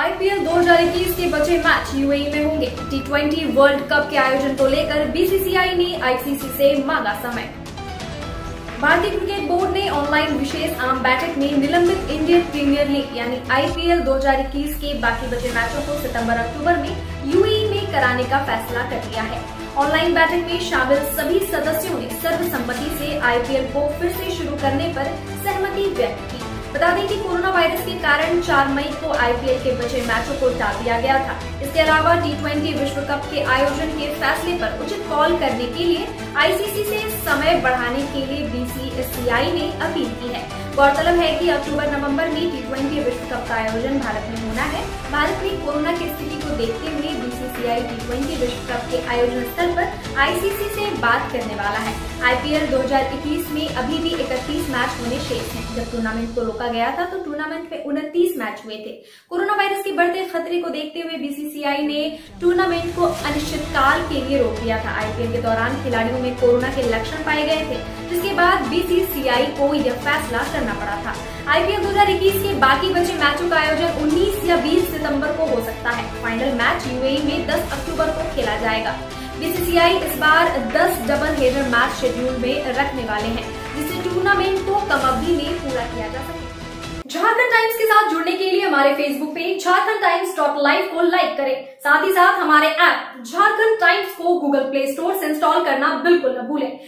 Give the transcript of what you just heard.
IPL 2021 के बचे match UAE में होंगे। टी वर्ल्ड कप के आयोजन को लेकर बीसीसीआई ने आईसीसी से मांगा समय। भारतीय क्रिकेट बोर्ड ने ऑनलाइन विशेष आम बैठक में निलंबित इंडियन प्रीमियर लीग यानी आईपीएल 2021 के बाकी बचे मैचों को सितंबर अक्टूबर में यूएई में कराने का फैसला कर लिया है। ऑनलाइन बैठक में शामिल सभी सदस्यों ने सर्वसम्मति से आईपीएल को फिर से शुरू करने पर सहमति व्यक्त की। बता दें कि कोरोना वायरस के कारण 4 मई को आईपीएल के बचे मैचों को टाल दिया गया था। इसके अलावा टी विश्व कप के आयोजन के फैसले पर उचित कॉल करने के लिए आईसीसी से समय बढ़ाने के लिए बीसीसीआई ने अपील की है। गौरतलब है कि अक्टूबर नवंबर में टी ट्वेंटी विश्व कप का आयोजन भारत में होना है। भारत में कोरोना की स्थिति को देखते हुए बीसीसीआई टी ट्वेंटी विश्व कप के आयोजन स्थल पर आईसीसी से बात करने वाला है। आईपीएल 2021 में अभी भी 31 मैच होने शेष हैं। जब टूर्नामेंट को रोका गया था तो टूर्नामेंट में उनतीस मैच हुए थे। कोरोना वायरस के बढ़ते खतरे को देखते हुए बीसीसीआई ने टूर्नामेंट को अनिश्चितकाल के लिए रोक दिया था। आईपीएल के दौरान खिलाड़ियों में कोरोना के लक्षण पाए गए थे। जिसके बाद बीसीसीआई को यह फैसला करना पड़ा था। आईपीएल 2021 के बाकी बचे मैचों का आयोजन 19 या 20 सितंबर को हो सकता है। फाइनल मैच यूएई में 10 अक्टूबर को खेला जाएगा। बीसीसीआई इस बार 10 डबल हेडर मैच शेड्यूल में रखने वाले हैं, जिससे टूर्नामेंट को कम अवधि में पूरा किया जा सके। झारखंड टाइम्स के साथ जुड़ने के लिए हमारे Facebook page Jharkhand Times dot live को लाइक करें। साथ ही साथ हमारे ऐप झारखंड टाइम्स को गूगल प्ले स्टोर से इंस्टॉल करना बिल्कुल न भूलें।